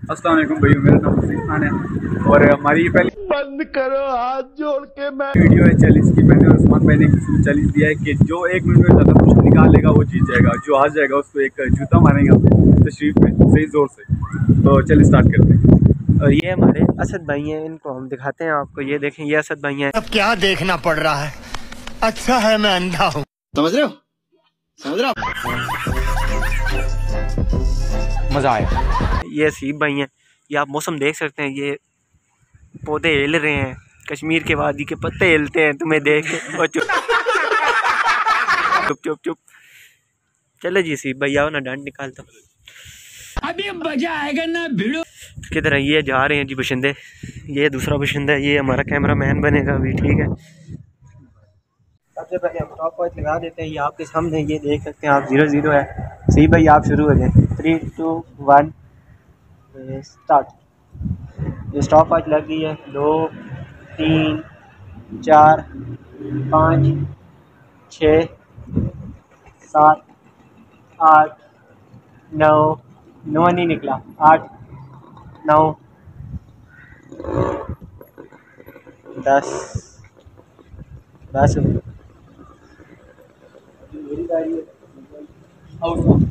अस्सलाम वालेकुम भाई मेरा नाम हुसैन खान है और हमारी ये पहली बंद करो हाथ जोड़ के मैं वीडियो है चैलेंज की। मैंने उस्मान भाई ने को चैलेंज दिया है कि जो एक मिनट में ज़्यादा कुछ निकालेगा वो जीत जाएगा। जो हार जाएगा उसको एक जूता मारेंगे तशरीफ़ में सही ज़ोर से। तो चलिए स्टार्ट करते हैं। और ये हमारे असद भाई हैं इनको हम दिखाते हैं आपको। ये देखें ये असद भाई हैं। अब क्या देखना पड़ रहा है? अच्छा है मैं अंधा हूँ। समझ रहे हो? समझ रहे हो मज़ा आया। ये सीब भाई हैं। ये आप मौसम देख सकते हैं ये पौधे हिल रहे हैं। कश्मीर के वादी के पत्ते हिलते हैं तुम्हें देख के। और चुप। चुप चुप चुप। चलो जी सीब भाई आओ ना डांट निकालता अभी मज़ा आएगा ना भिड़ो। किधर है? ये जा रहे हैं जी बशिंदे। ये दूसरा बशिंदा है ये हमारा कैमरा मैन बनेगा अभी ठीक है। सबसे पहले हम टॉप वॉच लगा देते हैं ये आपके सामने ये देख सकते हैं आप ज़ीरो ज़ीरो है। सही भाई, आप शुरू हो जाए। Three two one start stop watch लग गई है। दो, तीन, चार, पाँच, छ, सात, आठ, नौ नौ नहीं निकला। आठ, नौ, दस दस। मेरी गाड़ी है आउट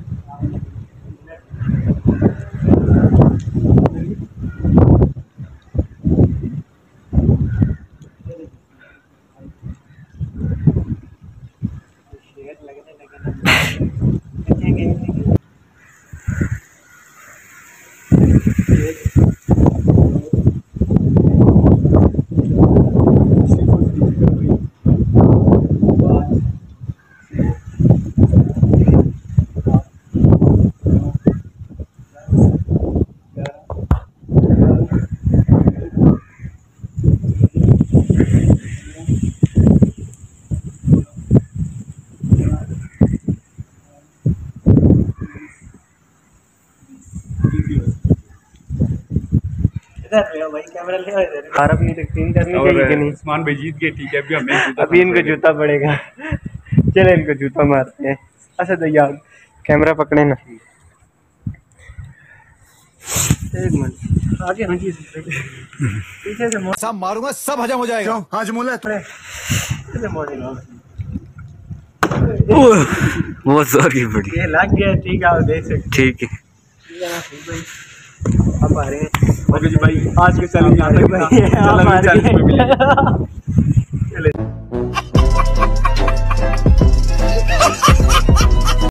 इधर भाई? कैमरा ले इधर। अपनी तकसीम करनी चाहिए कि नहीं? उस्मान भाई जीत गए ठीक है अभी हमें अभी इनको जूता पड़ेगा। चले इनको जूता मारते हैं। अच्छा तो कैमरा पकड़े ना। एक मिनट। आगे हाँ जी। पीछे से सब मारूँगा सब हजम हो जाएगा। आज मुला वो सॉरी बड़ी। ये लग गया ठीक है आप देख सकते ठीक है। हैं अब आ रहे हैं। ओके जी भाई आज के चैलेंज यहाँ तक था। भाई, चल आप आ रहे में हैं। मिलेंगे।